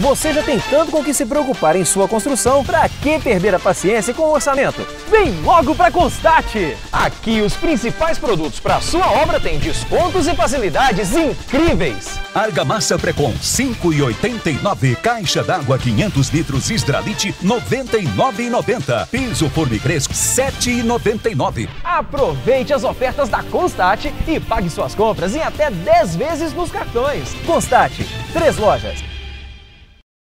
Você já tem tanto com o que se preocupar em sua construção, para que perder a paciência com o orçamento? Vem logo para Constate! Aqui os principais produtos para sua obra têm descontos e facilidades incríveis. Argamassa Precon 5,89. Caixa d'água 500 litros Hidralite 99,90. Piso Formigresco 7,99. Aproveite as ofertas da Constate e pague suas compras em até 10 vezes nos cartões. Constate, três lojas